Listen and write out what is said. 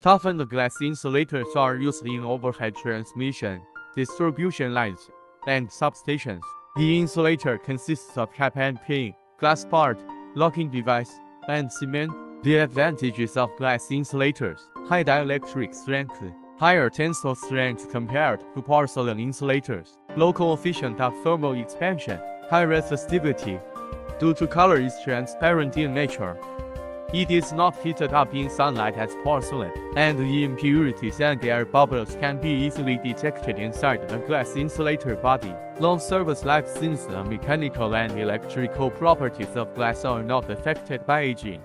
Toughened glass insulators are used in overhead transmission, distribution lines, and substations. The insulator consists of cap and pin, glass part, locking device, and cement. The advantages of glass insulators high dielectric strength, higher tensile strength compared to porcelain insulators, low coefficient of thermal expansion, high resistivity. Due to color is transparent in nature, it is not heated up in sunlight as porcelain, and the impurities and air bubbles can be easily detected inside the glass insulator body. Long service life since the mechanical and electrical properties of glass are not affected by aging.